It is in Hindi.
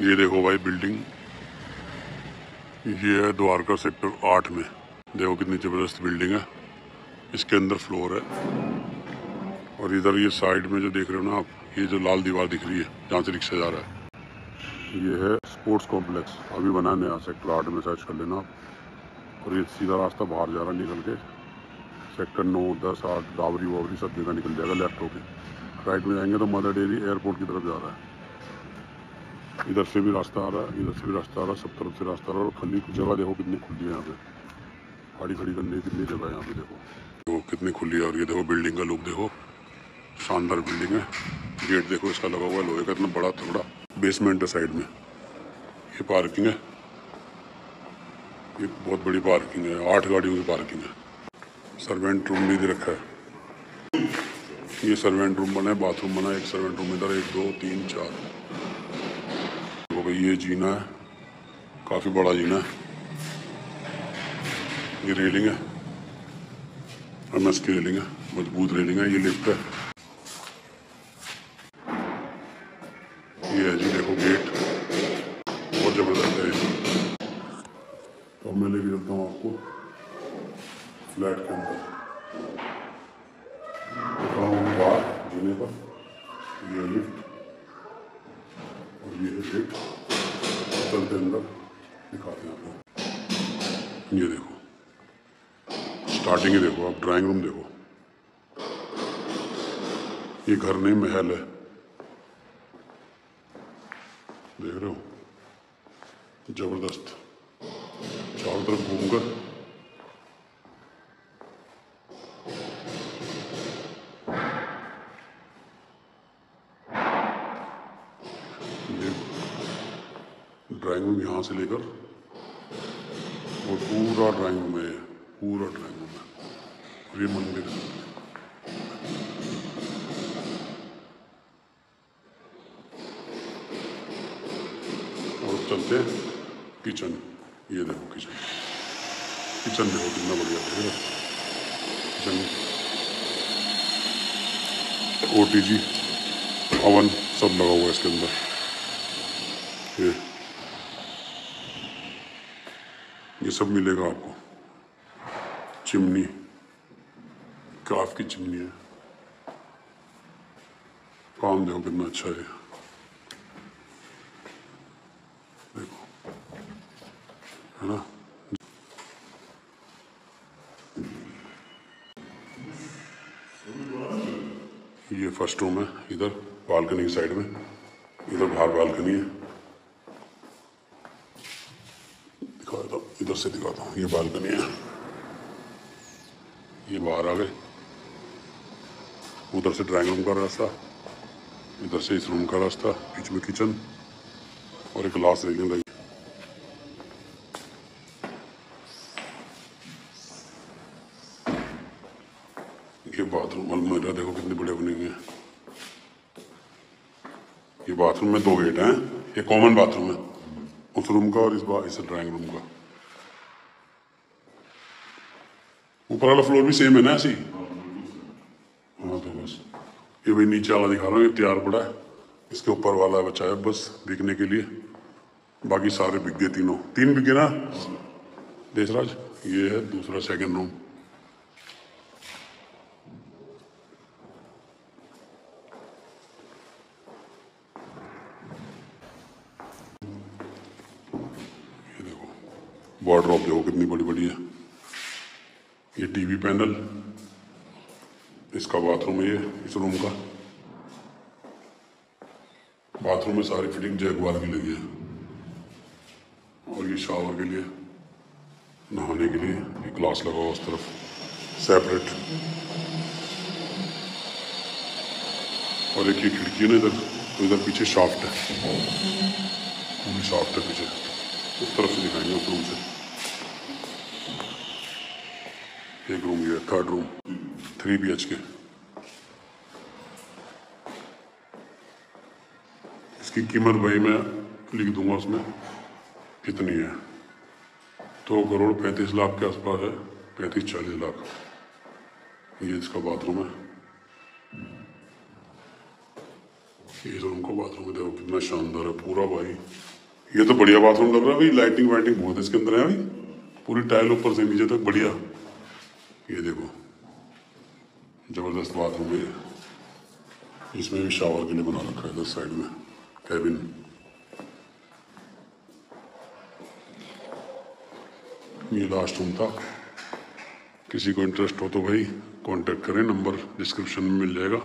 ये देखो भाई बिल्डिंग। ये है द्वारका सेक्टर आठ में। देखो कितनी ज़बरदस्त बिल्डिंग है। इसके अंदर फ्लोर है। और इधर ये साइड में जो देख रहे हो ना आप, ये जो लाल दीवार दिख रही है, जहाँ से रिक्शा जा रहा है। ये है स्पोर्ट्स कॉम्प्लेक्स। अभी बना नया सेक्टर आठ में, सर्च कर लेना आप। और ये सीधा रास्ता बाहर जा रहा है निकल के। सेक्टर नौ, दस, आठ डावरी वावरी सब जगह निकल जाएगा लेफ़्ट होके राइट में जाएँगे तो मदर डेयरी एयरपोर्ट की तरफ़ जा रहा है। इधर से भी रास्ता आ रहा है, इधर से भी रास्ता आ रहा है, सब तरफ़ से रास्ता आ रहा है और खली जगह देखो कितनी खुली है यहाँ पे। गाड़ी खड़ी करने कितनी जगह है यहाँ पे देखो। देखो कितनी खुली है और ये देखो बिल्डिंग का लुक देखो। शानदार बिल्डिंग है। गेट देखो इसका लगा हुआ है, लोहे का इतना बड़ा तगड़ा। बेसमेंट है साइड में। ये पार्किंग है। ये बहुत बड़ी पार्किंग है। आठ गाड़ियों की पार्किंग है। सर्वेंट रूम भी दे रखा है। ये सर्वेंट रूम बना है, बाथरूम बना है, एक सर्वेंट रूम इधर एक, दो, तीन, चार। तो भाई ये जीना है काफ़ी बड़ा जीना है ये रेलिंग है एम एस की रेलिंग है मज़बूत रेलिंग है ये लिफ्ट है ये है जी देखो गेट बहुत ज़बरदस्त है तो मैं लेके चलता हूँ आपको फ्लैट के अंदर बाहर जीने पर ये लिफ्ट और ये है गेट चलते अंदर दिखाते हैं। आपको ये देखो। स्टार्टिंग ही देखो, आप ड्राइंग रूम देखो। ये घर नहीं, महल है। देख रहे हो? ज़बरदस्त। चारों तरफ़ घूमकर ड्राइंग रूम यहाँ से लेकर और पूरा ड्राइंग रूम है पूरा ड्राइंग रूम है और ये मंदिर है। और चलते किचन। ये देखो किचन। किचन देखो कितना बढ़िया है। Kitchen. O T G oven सब लगा हुआ है इसके अंदर। ये। ये सब मिलेगा आपको। चिमनी। काफ की चिमनी है। काम देखो कितना अच्छा है। देखो। है ना? ये फ़र्स्ट रूम है, इधर, बालकनी की साइड में। इधर बाहर बालकनी है। दिखा देता हूँ इधर से दिखाता हूँ, ये बालकनी है। ये बाहर आ गए। उधर से ड्राइंग रूम का रास्ता, इधर से इस रूम का रास्ता, बीच में किचन और एक ग्लास रेलिंग लगी। ये बाथरूम अलमीरा देखो कितनी बड़े बनी हुई है। ये बाथरूम में दो गेट हैं, ये कॉमन बाथरूम है। उस रूम का और इस बार इस ड्राइंग रूम का ऊपर वाला फ्लोर भी सेम है ना ऐसी हाँ तो बस ये भाई नीचे वाला दिखा रहा हूँ ये तैयार पड़ा है इसके ऊपर वाला बचा है बस बिकने के लिए बाकी सारे बिक गए तीनों तीन बिके ना देशराज ये है दूसरा सेकंड रूम वार्डरोब देखो कितनी बड़ी बड़ी है। ये टीवी पैनल, इसका बाथरूम है ये, इस रूम का। बाथरूम में सारी फिटिंग जैगवार की लगी है। और ये शावर के लिए, नहाने के लिए ये ग्लास लगा हुआ उस तरफ़ सेपरेट और एक ये खिड़की है ना इधर तो इधर पीछे शाफ्ट है। शाफ्ट है पीछे। उस तरफ़ से दिखाएँगे उस रूम से। एक रूम ये third room three B H K इसकी कीमत भाई मैं लिख दूँगा उसमें कितनी है। दो तो करोड़ पैंतीस लाख के आसपास है, पैंतीस चालीस लाख। ये इसका बाथरूम है। ये रूम का बाथरूम देखो कितना शानदार है, पूरा भाई। ये तो बढ़िया बाथरूम लग रहा है भाई लाइटिंग वाइटिंग बहुत है इसके अंदर, है भाई? पूरी टाइल ऊपर से नीचे तक, बढ़िया। ये देखो, ज़बरदस्त बाथरूम है ये इसमें भी शावर के लिए बना रखा है साइड में, कैबिन। ये लास्ट रूम था। किसी को इंटरेस्ट हो तो भाई कांटेक्ट करें नंबर डिस्क्रिप्शन में मिल जाएगा।